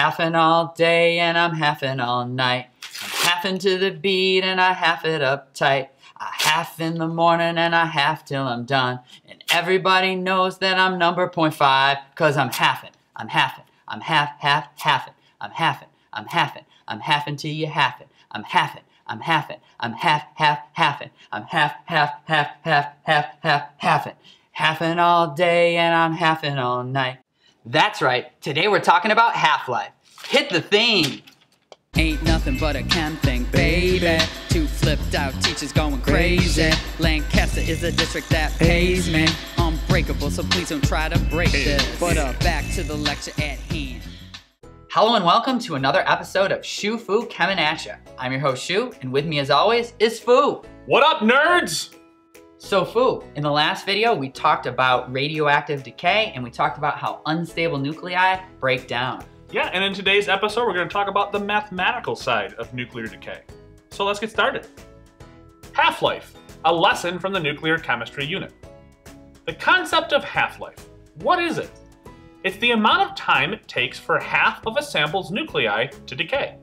halfing all day and I'm halfing all night. I'm halfing to the beat and I half it up tight. I half in the morning and I half till I'm done. And everybody knows that I'm number point five, cause I'm halfing, I'm halfing, I'm half, half, halfing, I'm halfing, I'm halfing, I'm halfing till you half it. I'm halfing, I'm halfing, I'm half, half, halfing, I'm half, half, half, half, half, half, halfing. Halfing all day and I'm halfing all night. That's right, today we're talking about Half-Life. Hit the theme! Ain't nothing but a chem thing, baby. Two flipped out teachers going crazy. Lancaster is a district that pays me. Unbreakable, so please don't try to break this. But uh, back to the lecture at hand. Hello and welcome to another episode of SchuFu Kemin Asha. I'm your host Schu, and with me as always is Fu. What up, nerds? So Fu, in the last video we talked about radioactive decay and we talked about how unstable nuclei break down. Yeah, and in today's episode we're going to talk about the mathematical side of nuclear decay. So let's get started. Half-life, a lesson from the nuclear chemistry unit. The concept of half-life, what is it? It's the amount of time it takes for half of a sample's nuclei to decay.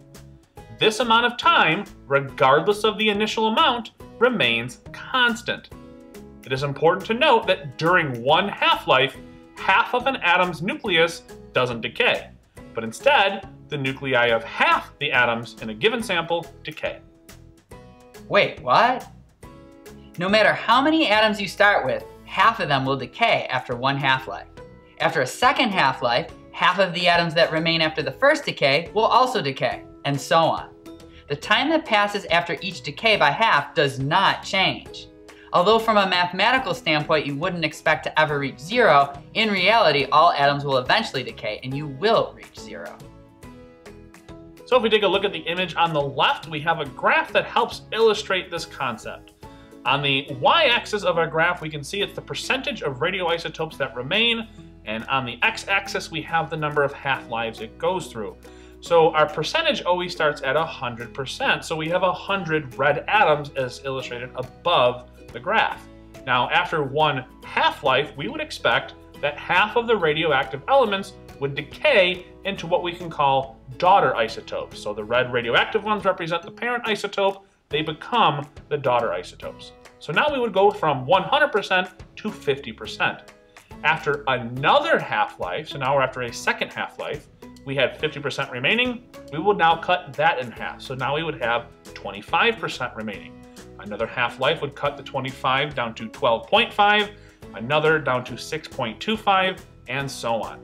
This amount of time, regardless of the initial amount, remains constant. It is important to note that during one half-life, half of an atom's nucleus doesn't decay, but instead, the nuclei of half the atoms in a given sample decay. Wait, what? No matter how many atoms you start with, half of them will decay after one half-life. After a second half-life, half of the atoms that remain after the first decay will also decay, and so on. The time that passes after each decay by half does not change. Although from a mathematical standpoint you wouldn't expect to ever reach zero, in reality all atoms will eventually decay and you will reach zero. So if we take a look at the image on the left, we have a graph that helps illustrate this concept. On the y-axis of our graph, we can see it's the percentage of radioisotopes that remain, and on the x-axis, we have the number of half-lives it goes through. So our percentage always starts at 100%, so we have 100 red atoms as illustrated above the graph. Now, after one half-life, we would expect that half of the radioactive elements would decay into what we can call daughter isotopes. So the red radioactive ones represent the parent isotope, they become the daughter isotopes. So now we would go from 100% to 50%. After another half-life, so now we're after a second half-life, we had 50% remaining, we would now cut that in half. So now we would have 25% remaining. Another half-life would cut the 25 down to 12.5, another down to 6.25, and so on.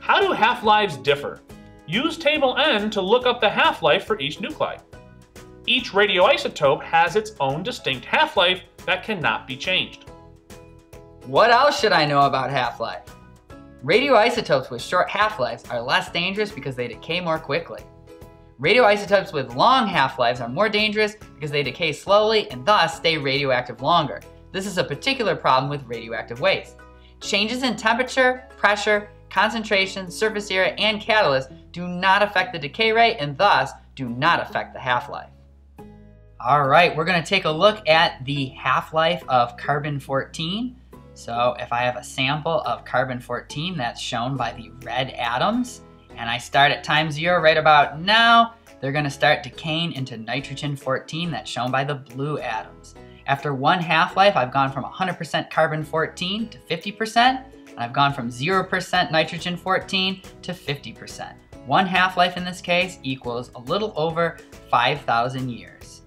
How do half-lives differ? Use table N to look up the half-life for each nuclide. Each radioisotope has its own distinct half-life that cannot be changed. What else should I know about half-life? Radioisotopes with short half-lives are less dangerous because they decay more quickly. Radioisotopes with long half-lives are more dangerous because they decay slowly and thus stay radioactive longer. This is a particular problem with radioactive waste. Changes in temperature, pressure, concentration, surface area, and catalyst do not affect the decay rate and thus do not affect the half-life. All right, we're gonna take a look at the half-life of carbon-14. So if I have a sample of carbon-14 that's shown by the red atoms, and I start at time zero right about now, they're gonna start decaying into nitrogen-14 that's shown by the blue atoms. After one half-life, I've gone from 100% carbon-14 to 50%, and I've gone from 0% nitrogen-14 to 50%. One half-life in this case equals a little over 5,000 years.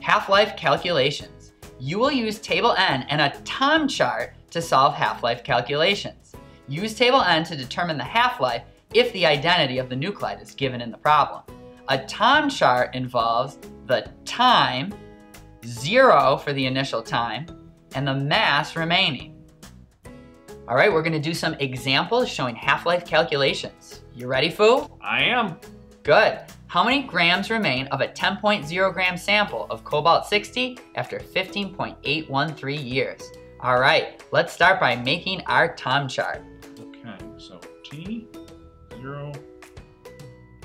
Half-life calculations. You will use table N and a time chart to solve half-life calculations. Use table N to determine the half-life if the identity of the nuclide is given in the problem. A time chart involves the time, zero for the initial time, and the mass remaining. All right, we're gonna do some examples showing half-life calculations. You ready, Fu? I am. Good. How many grams remain of a 10.0 gram sample of cobalt-60 after 15.813 years? All right, let's start by making our time chart. T, 0,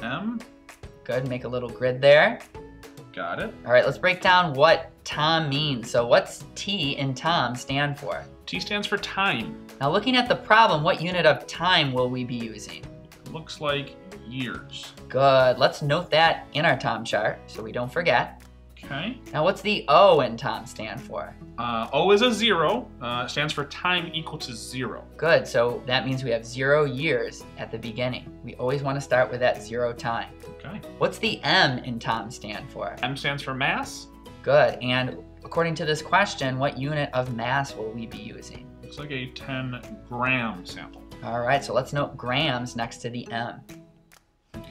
M, Good, make a little grid there. got it. All right, let's break down what TOM means. So what's T in TOM stand for? T stands for time. Now looking at the problem, what unit of time will we be using? Looks like years. Good, let's note that in our TOM chart so we don't forget. Okay. Now what's the O in TOM stand for? Uh, o is a zero. Uh, stands for time equal to zero. Good, so that means we have zero years at the beginning. We always want to start with that zero time. Okay. What's the M in TOM stand for? M stands for mass. Good, and according to this question, what unit of mass will we be using? Looks like a 10 gram sample. All right, so let's note grams next to the M.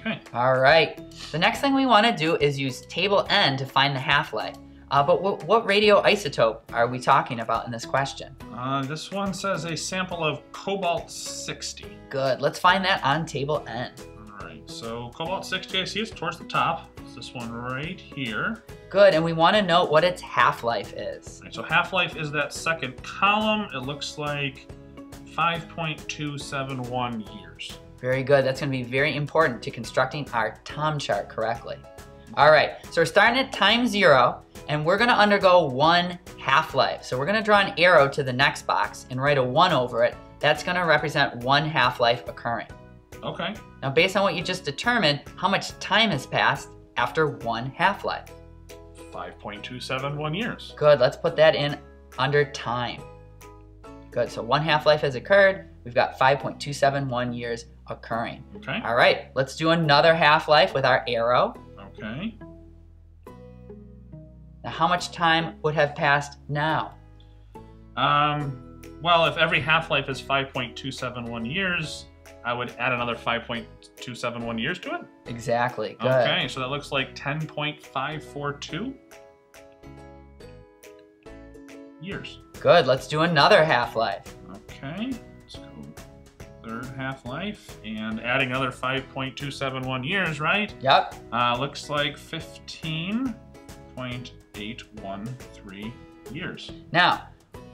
Okay. All right, the next thing we want to do is use table N to find the half-life. Uh, but what, what radioisotope are we talking about in this question? Uh, this one says a sample of cobalt 60. Good, let's find that on table N. All right, so cobalt 60, I see it's towards the top. It's this one right here. Good, and we want to note what its half-life is. Right, so half-life is that second column. It looks like 5.271 years. Very good, that's going to be very important to constructing our TOM chart correctly. All right, so we're starting at time zero, and we're gonna undergo one half-life. So we're gonna draw an arrow to the next box and write a one over it. That's gonna represent one half-life occurring. Okay. Now, based on what you just determined, how much time has passed after one half-life? 5.271 years. Good, let's put that in under time. Good, so one half-life has occurred. We've got 5.271 years occurring. Okay. All right, let's do another half-life with our arrow. Okay. Now, how much time would have passed now? Um, well, if every half-life is 5.271 years, I would add another 5.271 years to it. Exactly, good. Okay, so that looks like 10.542 years. Good, let's do another half-life. Okay, third half-life and adding another 5.271 years, right? Yep, Uh, looks like 15.813 years. now,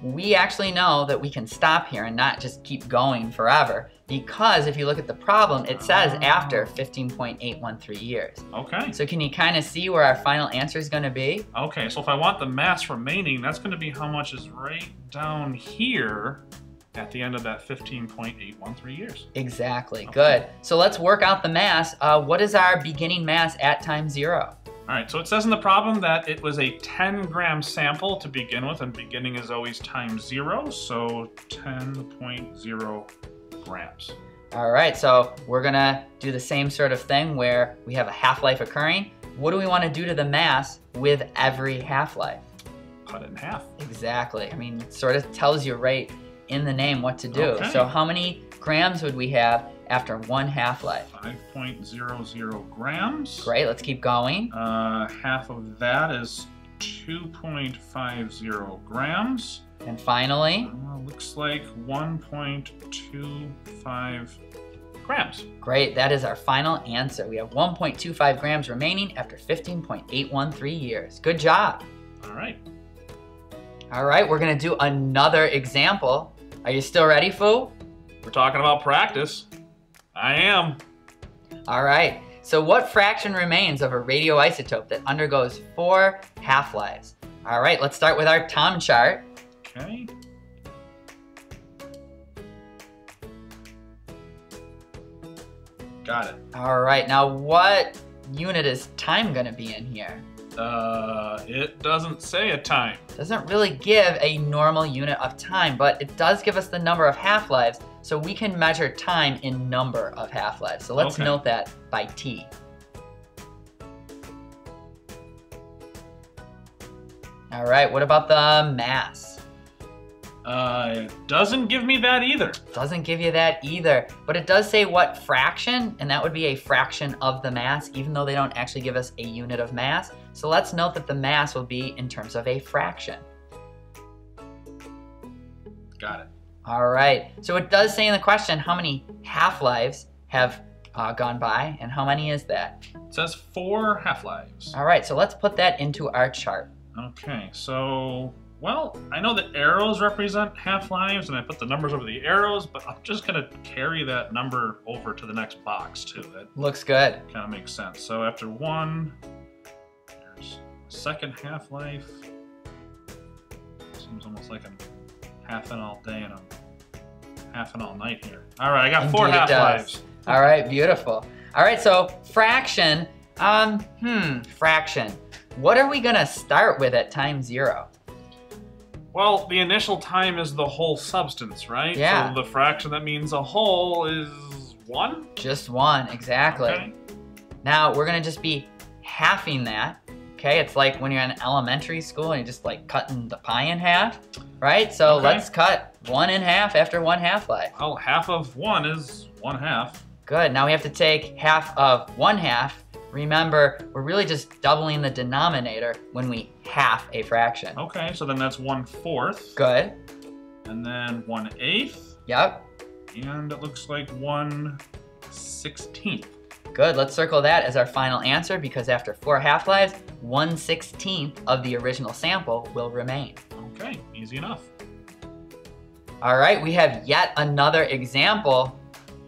we actually know that we can stop here and not just keep going forever because if you look at the problem, it says Oh. after 15.813 years. Okay. So can you kind of see where our final answer is going to be? Okay, so if I want the mass remaining, that's going to be how much is right down here at the end of that 15.813 years. Exactly, Okay. good. So let's work out the mass. Uh, what is our beginning mass at time zero? All right, so it says in the problem that it was a 10 gram sample to begin with, and beginning is always times zero, so 10.0 grams. All right, so we're gonna do the same sort of thing where we have a half-life occurring. What do we wanna do to the mass with every half-life? Cut it in half. Exactly. I mean, it sort of tells you right in the name what to do. Okay. So how many grams would we have after one half-life? 5.00 grams. Great, let's keep going. Uh, half of that is 2.50 grams. And finally, Uh, looks like 1.25 grams. great, that is our final answer. We have 1.25 grams remaining after 15.813 years. Good job. All right. All right, we're gonna do another example. Are you still ready, Fu? We're talking about practice. I am. All right, so what fraction remains of a radioisotope that undergoes four half-lives? All right, let's start with our TOM chart. Okay. Got it. All right, now what unit is time gonna be in here? Uh, it doesn't say a time. Doesn't really give a normal unit of time, but it does give us the number of half-lives, so we can measure time in number of half-lives. So let's Okay. note that by T. All right, what about the mass? Uh, it doesn't give me that either. Doesn't give you that either, but it does say what fraction, and that would be a fraction of the mass, even though they don't actually give us a unit of mass. So let's note that the mass will be in terms of a fraction. Got it. All right, so it does say in the question how many half-lives have uh, gone by, and how many is that? It says four half-lives. All right, so let's put that into our chart. Okay, so, well, I know that arrows represent half-lives, and I put the numbers over the arrows, but I'm just gonna carry that number over to the next box, too. That Looks good. kind of makes sense. So after one, second half-life, Seems almost like I'm half all day and I'm half all night here. All right, I got four Indeed it Half-Lives. All right, beautiful. All right, so fraction. Um, hmm, fraction. What are we gonna start with at time zero? Well, the initial time is the whole substance, right? Yeah. So the fraction that means a whole is one. Just one, exactly. Okay. Now we're gonna just be halving that. Okay, it's like when you're in elementary school and you're just like cutting the pie in half, right? So Okay. let's cut one in half after one half life. Well, oh, half of one is one half. Good. Now we have to take half of one half. Remember, we're really just doubling the denominator when we half a fraction. Okay, so then that's one fourth, Good. and then one eighth, Yep. and it looks like one sixteenth. Good. Let's circle that as our final answer because after four half lives, one sixteenth of the original sample will remain. Okay, easy enough. All right, we have yet another example.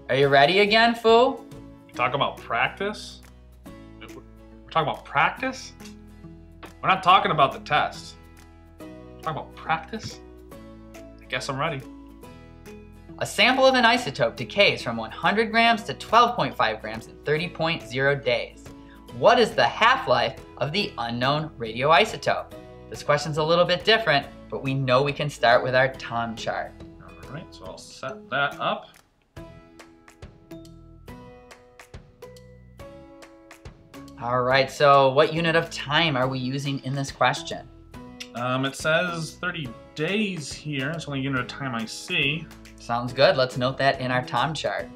Are you ready again, Fu? Talk about practice. We're talking about practice. We're not talking about the test. We're talking about practice. I guess I'm ready. A sample of an isotope decays from 100 grams to 12.5 grams in 30.0 days. What is the half-life of the unknown radioisotope? This question's a little bit different, but we know we can start with our time chart. All right, so I'll set that up. All right, so what unit of time are we using in this question? Um, it says 30 days here. It's the only unit of time I see. Sounds good. Let's note that in our time chart.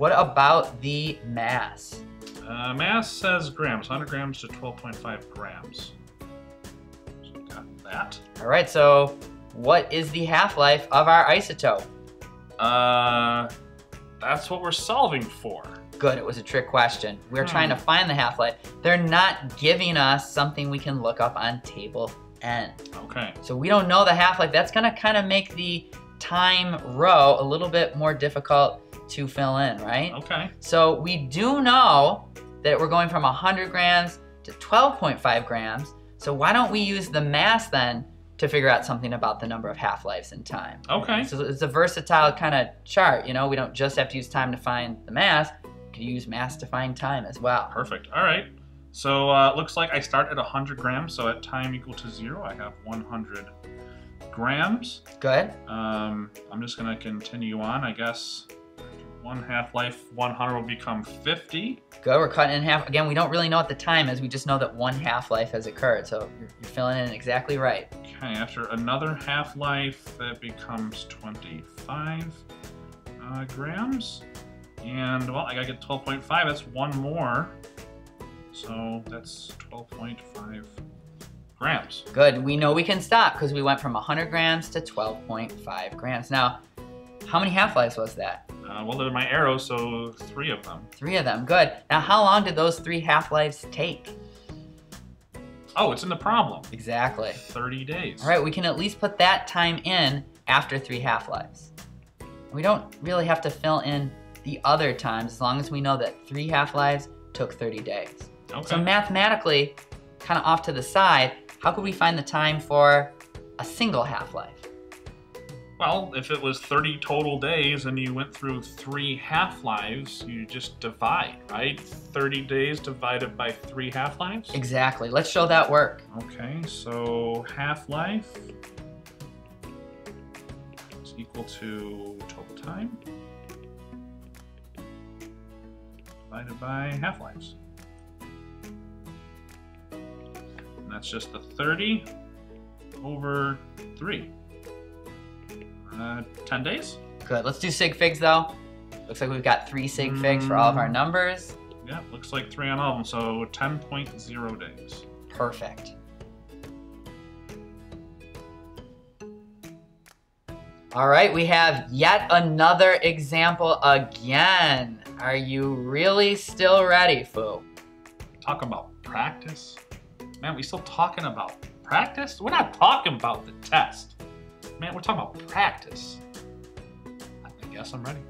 What about the mass? Uh, mass says grams, 100 grams to 12.5 grams. So got that. All right, so what is the half-life of our isotope? Uh, that's what we're solving for. Good, it was a trick question. We're Hmm. trying to find the half-life. They're not giving us something we can look up on table N. Okay. So we don't know the half-life. That's gonna kind of make the time row a little bit more difficult to fill in, right? Okay. So we do know that we're going from 100 grams to 12.5 grams. So why don't we use the mass then to figure out something about the number of half-lives in time? Okay. So it's a versatile kind of chart, you know, we don't just have to use time to find the mass, we can use mass to find time as well. Perfect. All right. So uh, looks like I start at 100 grams. So at time equal to zero, I have 100 grams. Good. Um, I'm just gonna continue on. I guess one half life, 100 will become 50. Good, we're cutting in half. Again, we don't really know what the time is, we just know that one half-life has occurred, so you're, you're filling in exactly right. Okay. After another half life, that becomes 25 uh, grams. And well, I gotta get 12.5. That's one more. So that's 12.5 grams. Good, we know we can stop because we went from 100 grams to 12.5 grams. Now, how many half-lives was that? Uh, well, they're my arrows, so three of them. Three of them, good. Now, how long did those three half-lives take? Oh, it's in the problem. Exactly. 30 days. All right, we can at least put that time in after three half-lives. We don't really have to fill in the other times as long as we know that three half-lives took 30 days. Okay. So mathematically, kind of off to the side, how could we find the time for a single half-life? well, if it was 30 total days and you went through three half lives, you just divide, right? 30 days divided by three half lives? Exactly, let's show that work. Okay, so half life is equal to total time divided by half that's just the 30 over 3. Uh, 10 days? Good, let's do sig figs though. Looks like we've got three sig figs for all of our Mm. numbers. Yeah, looks like 3 on all of them, so 10.0 days. Perfect. All right, we have yet another example again. Are you really still ready, Fu? Talking about practice? Man, we still talking about practice? We're not talking about the test. Man, we're talking about practice. I guess I'm ready.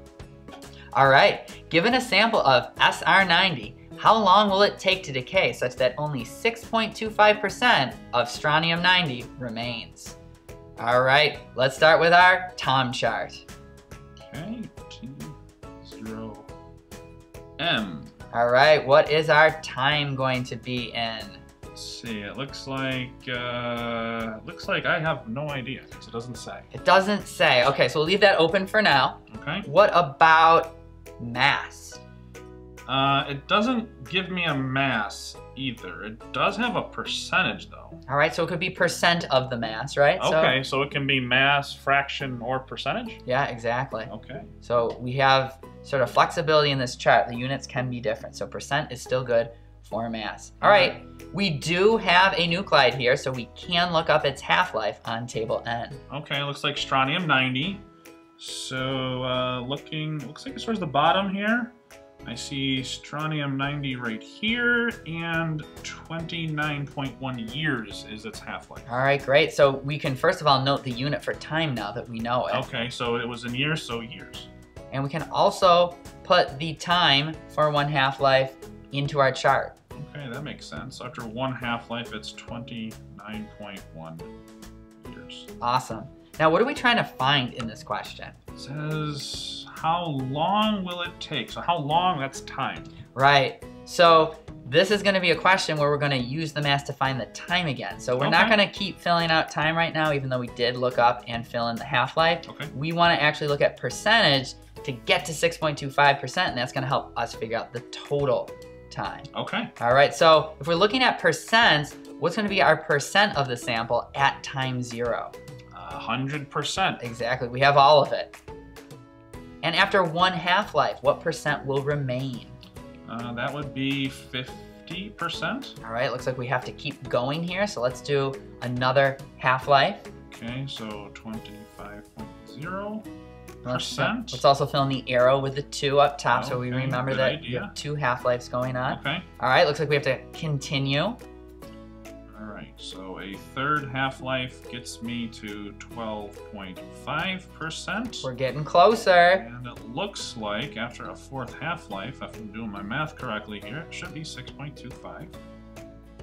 All right, given a sample of SR90, how long will it take to decay such that only 6.25% of strontium 90 remains? All right, let's start with our time chart. Okay, T zero M. All right, what is our time going to be in? Let's see. It looks like uh, looks like I have no idea because it doesn't say. It doesn't say. Okay, so we'll leave that open for now. Okay. What about mass? Uh, it doesn't give me a mass either. It does have a percentage though. All right, so it could be percent of the mass, right? So- Okay, so it can be mass, fraction, or percentage. yeah, exactly. Okay. So we have sort of flexibility in this chart. The units can be different. So percent is still good for mass. All right, we do have a nuclide here, so we can look up its half-life on table N. Okay, looks like strontium 90. So uh, looking, looks like it's towards the bottom here. I see strontium 90 right here, and 29.1 years is its half-life. All right, great. So we can first of all note the unit for time now that we know it. Okay, so it was in years, so years. And we can also put the time for one half-life into our chart. Okay, that makes sense. After one half-life, it's 29.1 years. Awesome. Now, what are we trying to find in this question? It says, how long will it take? So how long, that's time. Right. So this is going to be a question where we're going to use the mass to find the time again. So we're not going to keep filling out time right now, even though we did look up and fill in the half-life. Okay. We want to actually look at percentage to get to 6.25%, and that's going to help us figure out the total time. Okay. All right, so if we're looking at percents, what's going to be our percent of the sample at time zero? Hundred percent. Exactly, we have all of it. And after one half-life, what percent will remain? Uh, that would be fifty percent. All right, looks like we have to keep going here, so let's do another half-life. Okay, so twenty-five point zero Let's percent. let's also fill in the arrow with the two up top so we remember that we have two half-lives going on. Okay. All right, looks like we have to continue. All right. So a third half-life gets me to twelve point five percent. We're getting closer. And it looks like after a fourth half-life, if I'm doing my math correctly here, it should be six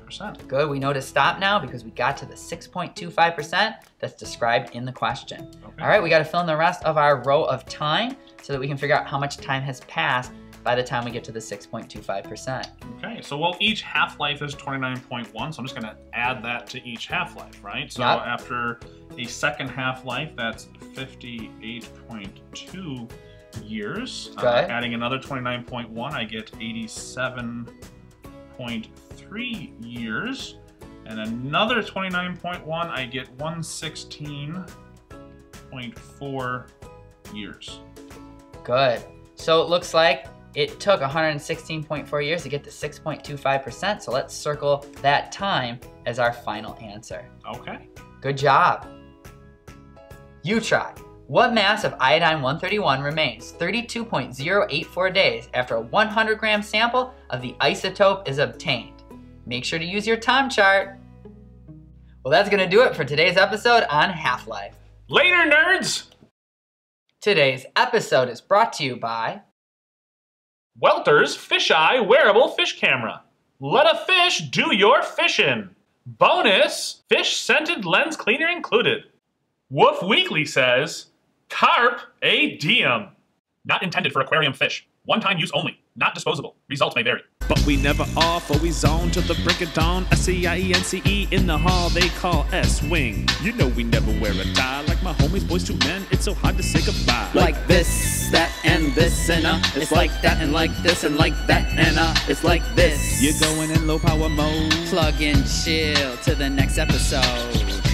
point two five percent. Good, we know to stop now because we got to the 6.25% that's described in the question. Okay. All right, we got to fill in the rest of our row of time so that we can figure out how much time has passed by the time we get to the 6.25%. Okay, so well, each half-life is 29.1, so I'm just gonna add that to each half-life, right? So Yep. after a second half-life, that's 58.2 years. Uh, adding another 29.1, I get 87.3 years. And another 29.1, I get 116.4 years. Good. So it looks like it took 116.4 years to get to 6.25%, so let's circle that time as our final answer. Okay. Good job. You try. What mass of iodine 131 remains 32.084 days after a 100 gram sample of the isotope is obtained? Make sure to use your time chart. Well, that's going to do it for today's episode on Half Life. Later, nerds! Today's episode is brought to you by Welter's Fisheye Wearable Fish Camera. Let a fish do your fishing. Bonus fish scented lens cleaner included. Woof Weekly says Carp a diem. Not intended for aquarium fish. One time use only. Not disposable. Results may vary. But we never off, always on till the break of dawn. S C I E N C E in the hall they call S Wing. You know we never wear a tie like my homies, boys two men. It's so hard to say goodbye. Like this, that, and this, and uh. It's like that, and like this, and like that, and uh. It's like this. you're going in low power mode. Plug and chill to the next episode.